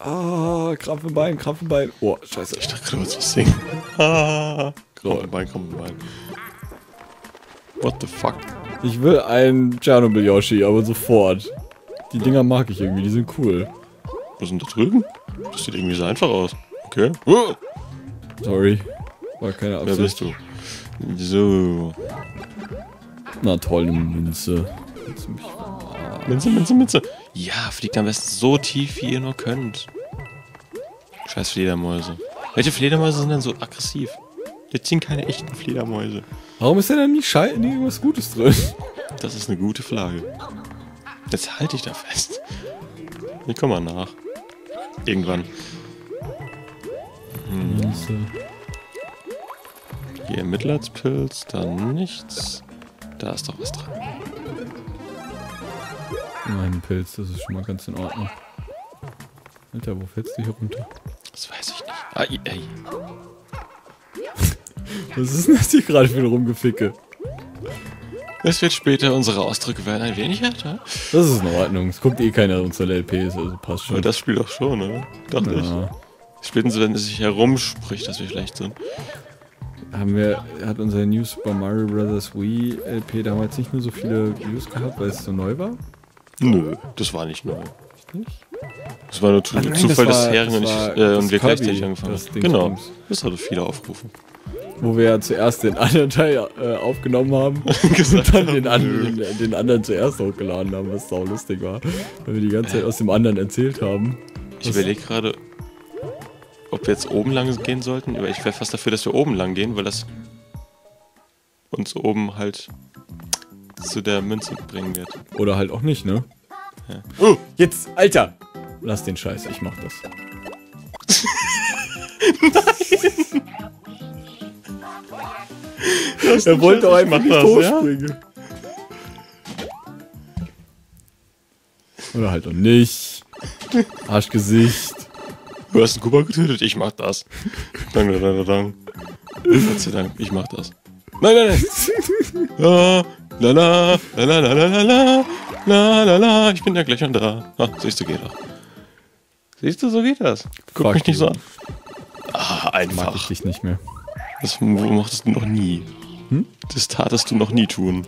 Ah, Krampf im Bein, Krampf im Bein. Oh, scheiße. Ich dachte gerade, was singen. Ah, komm rein, komm rein. What the fuck? Ich will einen Tschernobyl Yoshi, aber sofort. Die Dinger mag ich irgendwie, die sind cool. Was denn da drüben? Das sieht irgendwie so einfach aus. Okay. Sorry. War keine wer bist Absicht. du? So. Na toll, eine Münze. Minze, Minze, Minze. Ja, fliegt am besten so tief, wie ihr nur könnt. Scheiß Fledermäuse. Welche Fledermäuse sind denn so aggressiv? Jetzt ziehen keine echten Fledermäuse. Warum ist denn da nie, Schei nie irgendwas Gutes drin? Das ist eine gute Frage. Jetzt halte ich da fest. Ich komm mal nach. Irgendwann. Münze. Hier Mitleidspilz, dann nichts. Da ist doch was dran. Mein Pilz, das ist schon mal ganz in Ordnung. Alter, wo fällst du hier runter? Das weiß ich nicht. Ah, ey. Was ist denn das hier gerade für ein Rumgeficke? Es wird später, unsere Ausdrücke werden ein wenig härter. Das ist in Ordnung. Es guckt eh keiner unserer LPs, also passt Aber schon. das spielt auch schon, oder? Dachte ja. ich. Spätestens, wenn es sich herumspricht, dass wir schlecht sind. Haben wir, hat unser New Super Mario Bros. Wii LP damals nicht nur so viele Views gehabt, weil es so neu war? Nö, das war nicht neu. Das war nur zu, Ah, nein, Zufall, das dass Hering das und, ich, äh, und wir Kirby, gleichzeitig angefangen haben. Genau. Das hatte viele Aufrufe. Wo wir ja zuerst den anderen Teil äh, aufgenommen haben und dann den, an, den, den anderen zuerst hochgeladen haben, was sau lustig war. Weil wir die ganze Zeit aus dem anderen erzählt haben. Ich überlege gerade, ob wir jetzt oben lang gehen sollten. Aber ich wäre fast dafür, dass wir oben lang gehen, weil das uns oben halt zu der Münze bringen wird. Oder halt auch nicht, ne? Ja. Oh, jetzt, Alter! Lass den Scheiß, ich mach das. Er wollte doch einfach nicht ja? hochspringen. Oder halt auch nicht. Arschgesicht. Du hast einen Kuba getötet, ich mach das. Dang, dang, dang, dang. Gott sei Dank, ich mach das. Nein, nein, nein. La, la, la, la, la, la, la, la, la, la, la, la. Ich bin ja gleich schon da. Ah, siehst du, geht doch. Siehst du, so geht das. Guck Fuck mich nicht you. so an. Ah, Mag ich einfach. dich nicht mehr. Das mochtest du noch nie. Hm? Das tatest du noch nie tun.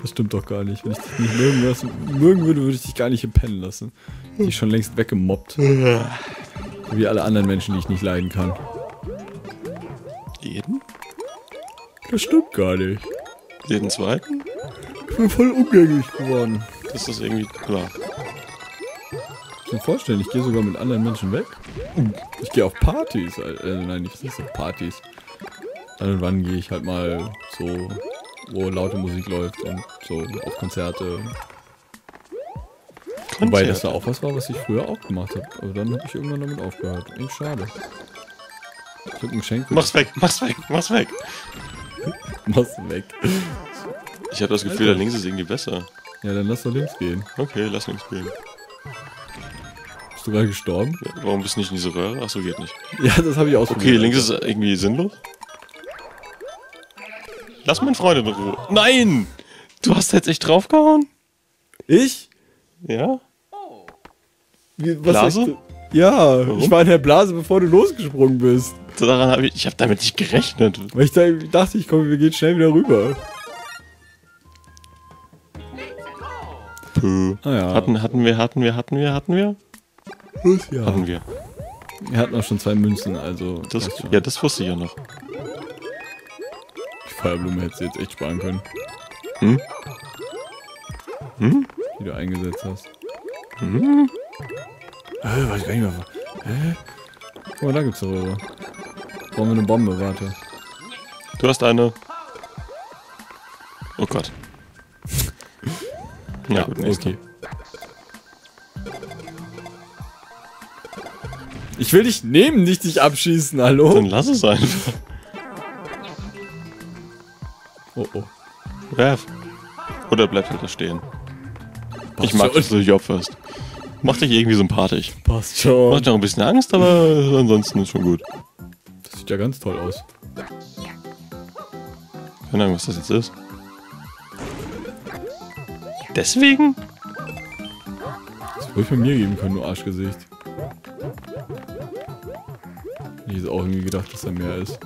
Das stimmt doch gar nicht. Wenn ich dich nicht mögen, lassen, mögen würde, würde ich dich gar nicht hier pennen lassen. Die schon längst weggemobbt. Wie alle anderen Menschen, die ich nicht leiden kann. Jeden? Das stimmt gar nicht. Jeden zweiten? Ich bin voll umgänglich geworden. Das ist irgendwie klar. Ich mir vorstellen, ich gehe sogar mit anderen Menschen weg. Ich gehe auf Partys. Äh, nein, nicht, nicht auf Partys. Dann und wann gehe ich halt mal so, wo laute Musik läuft und so auf Konzerte. Wobei das da auch was war, was ich früher auch gemacht habe. Aber dann habe ich irgendwann damit aufgehört. Echt schade. Ich hab ein Geschenk. Mach's weg, mach's weg, mach's weg. Mach's weg. Ich habe das Gefühl, da links ist irgendwie besser. Ja, dann lass doch links gehen. Okay, lass links gehen. Bist du gerade gestorben? Ja, warum bist du nicht in diese Röhre? Achso, geht nicht. Ja, das habe ich ausprobiert. Okay, links ist irgendwie sinnlos. Lass meinen Freund in Ruhe. Nein! Du hast jetzt echt draufgehauen? Ich? Ja? Wie, was Blase? hast du- Ja, ich war in der Blase, bevor du losgesprungen bist. Daran habe ich, ich habe damit nicht gerechnet. Weil ich da, dachte, ich komm, wir gehen schnell wieder rüber. Ah ja. Hatten, hatten wir, hatten wir, hatten wir, hatten wir? ja. Hatten wir. Wir hatten auch schon zwei Münzen, also. Das, ja, das wusste ich ja noch. Die Feuerblume hättest du jetzt echt sparen können. Hm? Hm? Die du eingesetzt hast. Hm? Äh, weiß gar nicht mehr. Hä? Guck mal, da gibt's doch Röhre. Brauchen wir eine Bombe, warte. Du hast eine. Oh Gott. Ja, gut, okay. Ich will dich nehmen, nicht dich abschießen, hallo? Dann lass es einfach. Oh oh. Werf. Oder bleib halt da stehen. Ich Passt mag, schon. dass du dich opferst. Mach dich irgendwie sympathisch. Passt schon. Macht auch ein bisschen Angst, aber ansonsten ist schon gut. Das sieht ja ganz toll aus. Keine Ahnung, was das jetzt ist. Deswegen? Das würde ich mir geben können, du Arschgesicht. Ich hätte auch irgendwie gedacht, dass da mehr ist.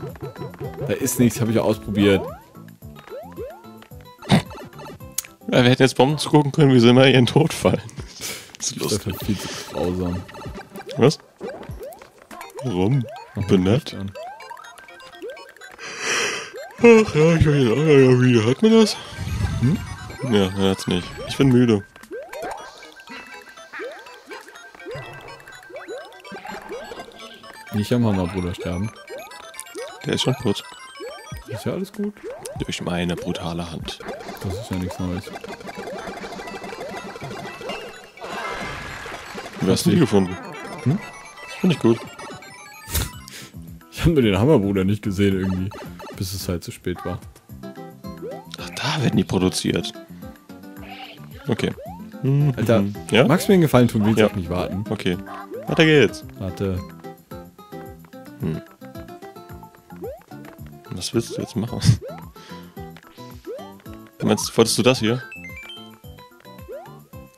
Da ist nichts, habe ich ja ausprobiert. Ja, wir hätten jetzt Bomben zugucken können, wie sie immer ihren Tod fallen. Das ist Das ist lustig. viel zu grausam. Was? Warum? Mach Bin nett. Ach ja, ich will auch ja, wieder. Hat man das? Hm? Ja, er hat's nicht. Ich bin müde. Nicht am Hammerbruder sterben. Der ist schon tot. Ist ja alles gut. Durch meine brutale Hand. Das ist ja nichts Neues. Du hast die gefunden. Hm? Finde ich gut. Ich habe nur den Hammerbruder nicht gesehen irgendwie. Bis es halt zu spät war. Ach, da werden die produziert. Okay. Mhm. Alter, Ja? magst du mir einen Gefallen tun? Willst du Ja. auch nicht warten? Okay. Weiter geht's. Warte. Was willst du jetzt machen? Du meinst, wolltest du das hier?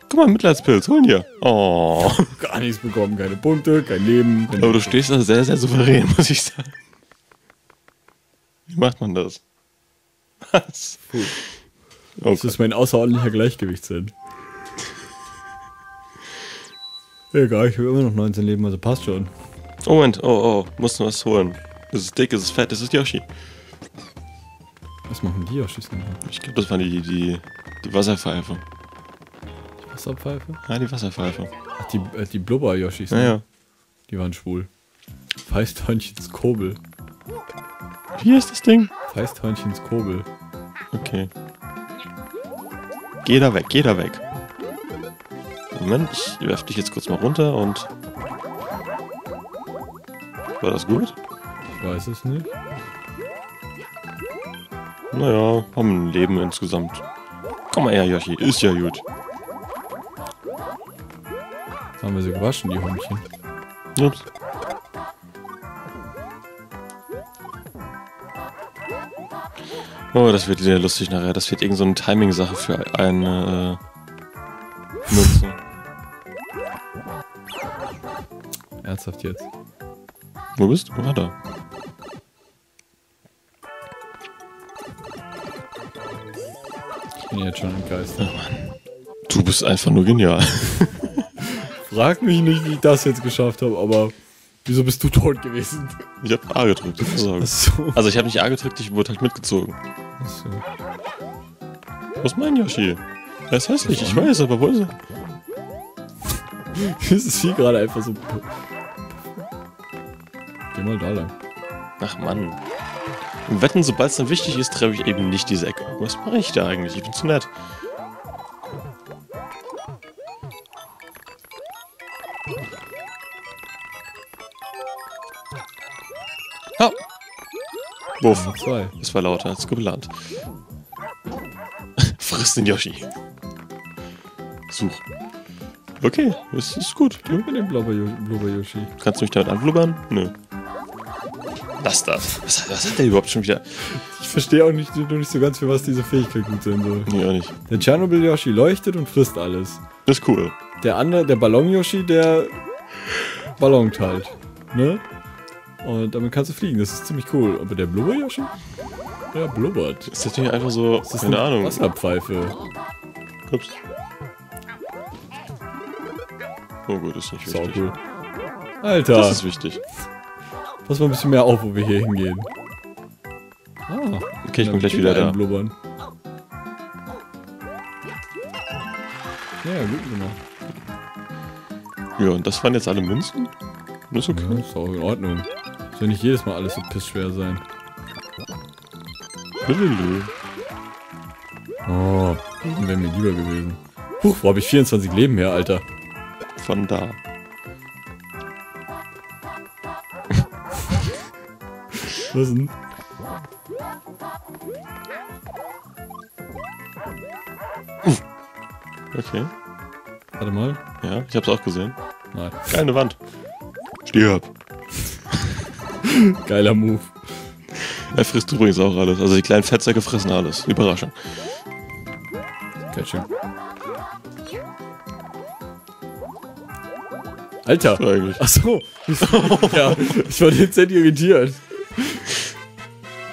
Guck mal, Mitleidspilz, holen hier. Oh. Gar nichts bekommen. Keine Punkte, kein Leben. Kein Aber du stehst da sehr, sehr souverän, muss ich sagen. Wie macht man das? Was? Puh. Oh Das ist mein außerordentlicher Gleichgewichtssinn. Egal, ich habe immer noch 19 Leben, also passt schon. Oh, Moment, oh, oh, musst du was holen. Das ist dick, das ist fett, das ist Yoshi. Was machen die Yoshis denn? Ich glaube, das war die, die, die Wasserpfeife. Die Wasserpfeife? Ja, die Wasserpfeife. Ach, die, äh, die Blubber-Yoshis. Ja, ne? ja. Die waren schwul. Feisthörnchens Kobel. Hier ist das Ding. Feisthörnchens Kobel. Okay. Geh da weg, geh da weg. Moment, ich werf dich jetzt kurz mal runter und... War das gut? Ich weiß es nicht. Naja, haben ein Leben insgesamt. Komm mal her, Yoshi, ist ja gut. Jetzt haben wir sie gewaschen, die Hündchen. Ups. Oh, das wird wieder lustig nachher. Das wird irgend so eine Timing-Sache für eine äh, Münze. Ernsthaft jetzt. Wo bist du? Ah, da. Ich bin jetzt schon im Geist. Ne? Du bist einfach nur genial. Frag mich nicht, wie ich das jetzt geschafft habe, aber wieso bist du tot gewesen? Ich hab A gedrückt, ich. Achso. Also ich habe nicht A gedrückt, ich wurde halt mitgezogen. Achso. Ist mein Yoshi? Er ist hässlich, ich weiß, aber wo ist er? Dieses Vieh gerade einfach so. Geh mal da lang. Ach Mann. Und wetten, sobald es dann wichtig ist, treffe ich eben nicht diese Ecke. Was mache ich da eigentlich? Ich bin zu nett. Nummer zwei. Das war lauter als geplant. Friss den Yoshi. Such. Okay, das ist gut. Gib mir den Blubber, Blubber Yoshi. Kannst du mich damit anblubbern? Nö. Das. Was, was hat der überhaupt schon wieder? Ich verstehe auch nicht, nur nicht so ganz, für was diese Fähigkeit gut sein soll. Nee, auch nicht. Der Tschernobyl Yoshi leuchtet und frisst alles. Das ist cool. Der andere, der Ballon Yoshi, der ballont halt. Ne? Und damit kannst du fliegen, das ist ziemlich cool. Aber der Blubber Yoshi? Der blubbert. Ist das nicht einfach so, Das ist keine eine Ahnung. Wasserpfeife. Ups. Oh gut, ist nicht Sau wichtig. cool. Alter, Das ist wichtig. pass mal ein bisschen mehr auf, wo wir hier hingehen. Ah, Okay, ich bin gleich wieder da. Blubbern. Ja, gut gemacht. Ja, und das waren jetzt alle Münzen? Das ist okay. Ja, ist auch in Ordnung. Soll nicht jedes Mal alles so pissschwer sein. Oh, wäre mir lieber gewesen. Huch, wo habe ich 24 Leben her, Alter? Von da. Was denn? Okay. Warte mal. Ja, ich hab's auch gesehen. Nein. Keine Wand. Stirb. Geiler Move. Er frisst übrigens auch alles. Also die kleinen Fettsäcke fressen alles. Überraschung. Catching. Alter. Eigentlich. Ach so. ja, ich war dezent irritiert.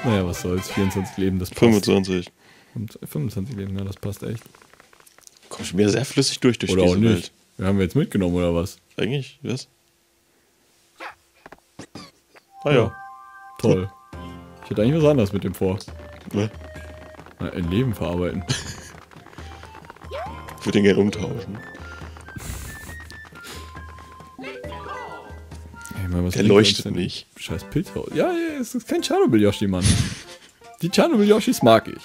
Naja, was soll's. 24 Leben, das passt. 25. Und 25 Leben, ja, das passt echt. Komm schon wieder sehr flüssig durch durch Oder auch diese nicht. Welt. Wir haben wir jetzt mitgenommen, oder was? Eigentlich, was? Ah ja. Toll. Ich hätte eigentlich was anderes mit dem vor. Ne? Na, ein Leben verarbeiten. Ich würde den gerne umtauschen. Ey, mal, was Der leuchtet nicht. Scheiß Pilz raus. Ja, ja, es ist kein Tschernobyl-Yoshi, Mann. Die Tschernobyl-Yoshis mag ich.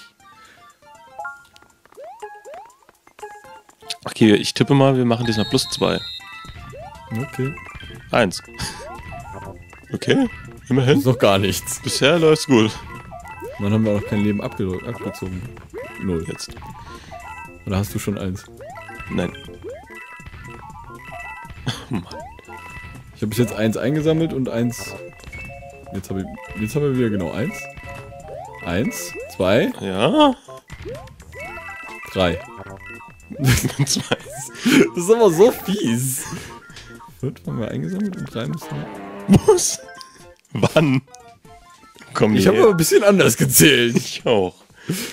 Okay, ich tippe mal, wir machen diesmal plus zwei. Okay. Eins. Okay, Das immerhin. ist noch gar nichts. Bisher läuft's gut. Dann haben wir auch noch kein Leben abgezogen. Null. Jetzt. Oder hast du schon eins? Nein. Ich habe bis jetzt eins eingesammelt und eins. Jetzt habe ich. Jetzt haben wir wieder genau eins. Eins, zwei, Ja. drei. Zwei. Das ist aber so fies. Fünf haben wir eingesammelt und drei müssen wir. Was? Wann? Komm Ich habe aber ein bisschen anders gezählt. Ich auch.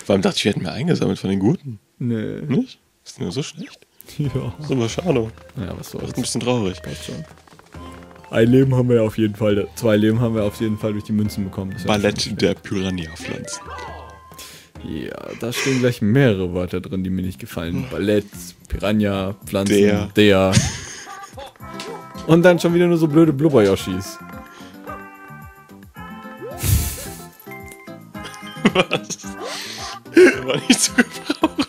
Vor allem dachte ich, wir hätten mehr eingesammelt von den Guten. Nee. Nicht? Ist nur so schlecht? Ja. Das ist aber schade. Naja, was Das soll's. ist ein bisschen traurig. Passt schon. Ein Leben haben wir ja auf jeden Fall. Zwei Leben haben wir auf jeden Fall durch die Münzen bekommen. Das ja Ballett der Piranha-Pflanzen. Ja, da stehen gleich mehrere Wörter drin, die mir nicht gefallen. Ballett, Piranha, Pflanzen, Der. der. Und dann schon wieder nur so blöde Blubber-Yoshis. Was? War nicht zu gebrauchen.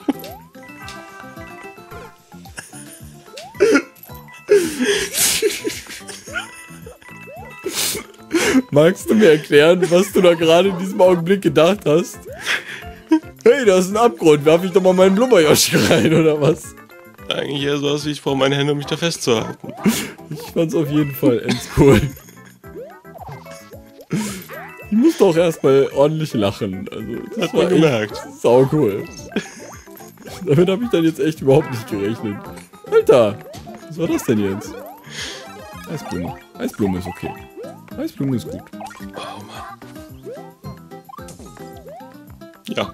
Magst du mir erklären, was du da gerade in diesem Augenblick gedacht hast? Hey, da ist ein Abgrund, werf ich doch mal meinen Blubber-Yoshi rein, oder was? Eigentlich eher so aus, wie ich brauche meine Hände, um mich da festzuhalten. Ich fand's auf jeden Fall ends cool. Ich musste auch erstmal ordentlich lachen. Also, das Hat war man gemerkt. sau cool. Damit habe ich dann jetzt echt überhaupt nicht gerechnet. Alter, was war das denn jetzt? Eisblume. Eisblume ist okay. Eisblume ist gut. Oh Mann. Ja.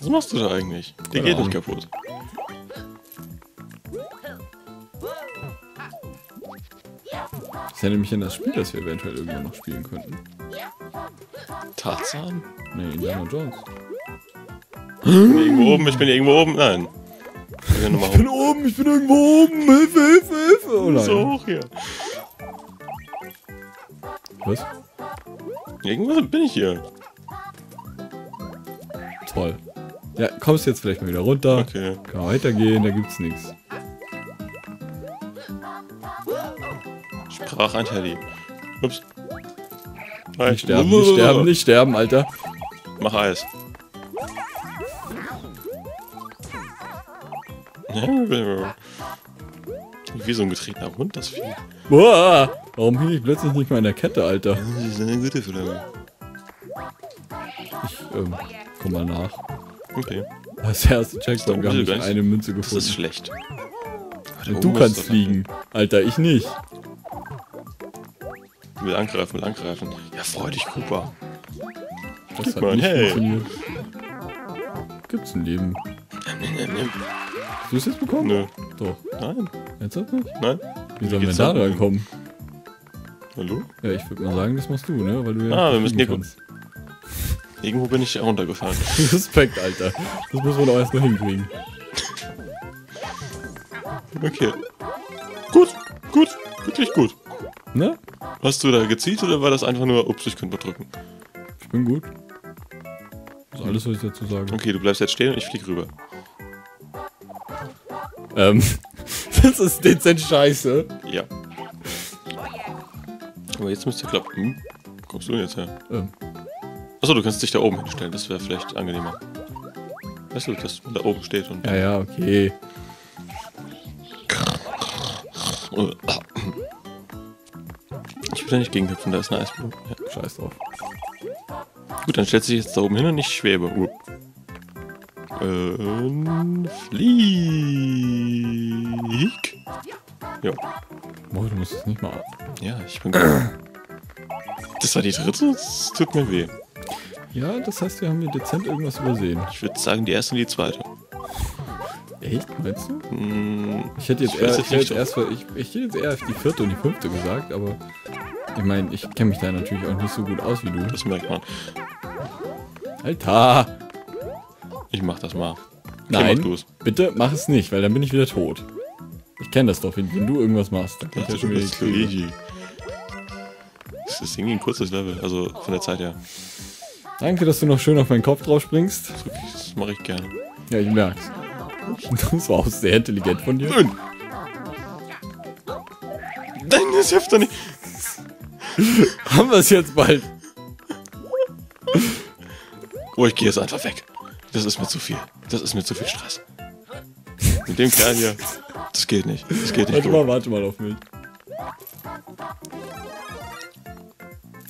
Was machst du da eigentlich? Der Keine geht nicht kaputt. Ich erinnere mich an das Spiel, das wir eventuell irgendwann noch spielen könnten. Tarzan? Nee, Indiana Jones. Ich bin irgendwo oben, ich bin irgendwo oben. Nein. Ich bin Ich bin oben, ich bin irgendwo oben. Hilfe, Hilfe, Hilfe. Oh nein. So hoch hier. Was? Irgendwo bin ich hier. Toll. Ja, kommst jetzt vielleicht mal wieder runter. Okay. Kann weitergehen, da gibt's nichts. Sprach ein Teddy. Ups. Hi. Nicht sterben, nicht sterben, nicht sterben, Alter. Mach Eis. Wie so ein getretener Hund, das Vieh. Boah, warum hing ich plötzlich nicht mehr in der Kette, Alter? Das ist eine gute Frage. Ich, ähm, komm mal nach. Okay. Der erste Checkpoint, gar nicht? eine Münze Das ist gefunden. schlecht. Du kannst fliegen. Alter, ich nicht. Will angreifen, will angreifen. Ja, freu dich, Cooper. Das hat mal, nicht hey. funktioniert. Gibt's ein Leben. Hast du es jetzt bekommen? Nö. Doch. Nein, Ernsthaft nicht? nein. Wie sollen wir da da dran hin? kommen? Hallo? Ja, ich würde mal sagen, das machst du, ne? Weil du ja Ah, wir müssen kannst. Irgendwo bin ich runtergefallen. Respekt, Alter. Das muss man auch erstmal hinkriegen. Okay. Gut, gut, wirklich gut. Ne? Hast du da gezielt oder war das einfach nur, ups, ich könnte drücken? Ich bin gut. Das ist alles, was ich dazu sage. Okay, du bleibst jetzt stehen und ich flieg rüber. Ähm, das ist dezent scheiße. Ja. Aber jetzt müsste klappen. Hm? Wo kommst du denn jetzt her? Ähm, Achso, du kannst dich da oben hinstellen, das wäre vielleicht angenehmer. Weißt du, dass man da oben steht und. ja, ja, okay. Ich will da nicht gegenhüpfen, da ist eine Eisblume. Ja. Scheiß drauf. Gut, dann stellt sich jetzt da oben hin und ich schwebe. Uh. Ähm, flieg. Jo. Boah, du musst es nicht mal ab. Ja, ich bin gut. Das war die dritte? Das tut mir weh. Ja, das heißt, wir haben hier dezent irgendwas übersehen. Ich würde sagen, die erste und die zweite. Echt? Meinst du? Hm, Ich hätte jetzt, Ich eher, ich hätte erst, ich, ich hätte jetzt eher die vierte und die fünfte gesagt, aber ich meine, ich kenne mich da natürlich auch nicht so gut aus wie du. das merkt man. Alter! Ich mach das mal. Okay, Nein, mach bitte mach es nicht, weil dann bin ich wieder tot. Ich kenne das doch, wenn, wenn du irgendwas machst. Dann ich Ja, ja du bist. Luigi. Das ist irgendwie ein kurzes Level, also von der Zeit her. Danke, dass du noch schön auf meinen Kopf drauf springst. Das mache ich gerne. Ja, ich merk's. Das war auch sehr intelligent von dir. Nein! Nein, das hilft doch nicht. Haben wir es jetzt bald? Oh, ich gehe jetzt einfach weg. Das ist mir zu viel. Das ist mir zu viel Stress. Mit dem Kerl hier. Das geht nicht. Das geht nicht. Warte mal, warte mal auf mich.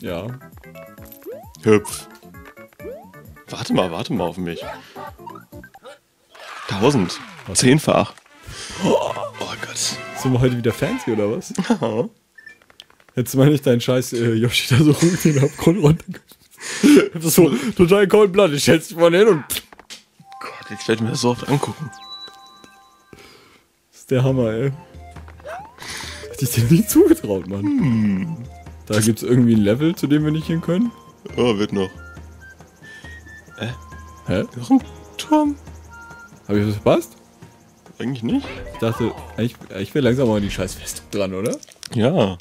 Ja. Hüpf. Warte mal, warte mal auf mich. Tausend. Zehnfach. Oh, Gott. Sind wir heute wieder fancy oder was? Hättest du mal nicht deinen scheiß äh, Yoshi da so den Abgrund ist so total cold blood. Ich stell's mal hin und Gott, ich werde mir das so oft angucken. das ist der Hammer, ey. Hätte ich dir nicht zugetraut, Mann. Da gibt's irgendwie ein Level, zu dem wir nicht hin können. Oh, wird noch. Hä? Noch ein Turm? Hab ich was verpasst? Eigentlich nicht. Ich dachte, ich, ich wäre langsam mal an die scheiß Festung dran, oder? Ja.